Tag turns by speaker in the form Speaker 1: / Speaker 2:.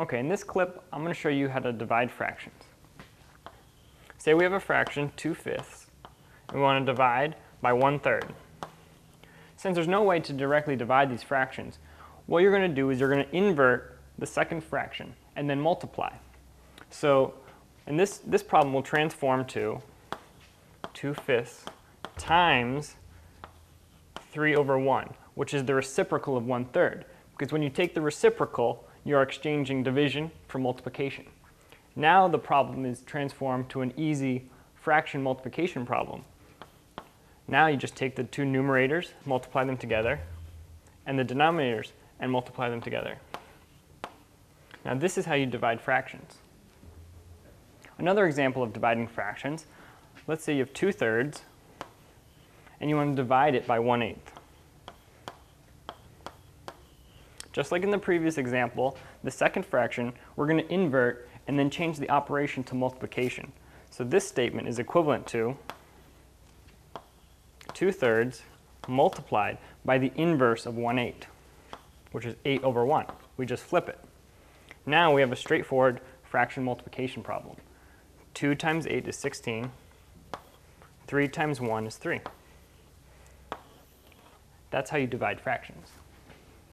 Speaker 1: Okay, in this clip, I'm going to show you how to divide fractions. Say we have a fraction 2 fifths, and we want to divide by 1 third. Since there's no way to directly divide these fractions, what you're going to do is you're going to invert the second fraction and then multiply. So in this, this problem will transform to 2 fifths times 3 over 1, which is the reciprocal of 1 third. Because when you take the reciprocal, you're exchanging division for multiplication. Now the problem is transformed to an easy fraction multiplication problem. Now you just take the two numerators, multiply them together, and the denominators, and multiply them together. Now this is how you divide fractions. Another example of dividing fractions, let's say you have 2 thirds, and you want to divide it by 1 eighth. Just like in the previous example, the second fraction, we're going to invert and then change the operation to multiplication. So this statement is equivalent to 2 thirds multiplied by the inverse of 1 8, which is 8 over 1. We just flip it. Now we have a straightforward fraction multiplication problem. 2 times 8 is 16. 3 times 1 is 3. That's how you divide fractions.